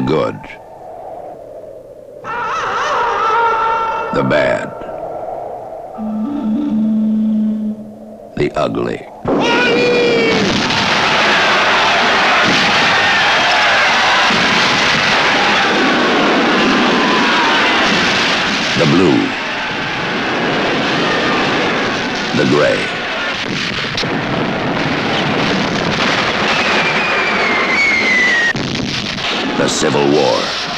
good. The bad. The ugly. The blue. The gray. The Civil War.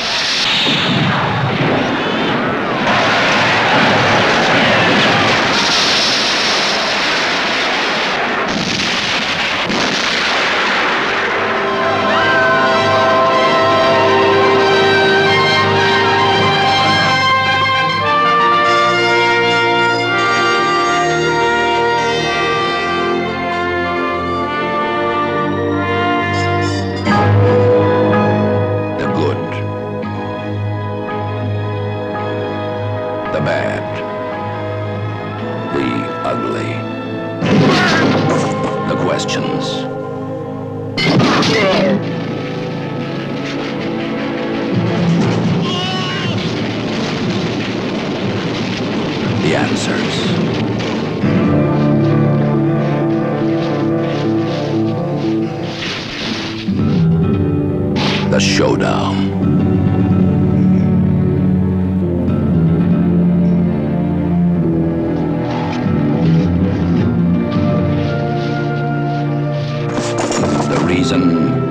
The bad. The ugly. The questions. The answers. The showdown. season.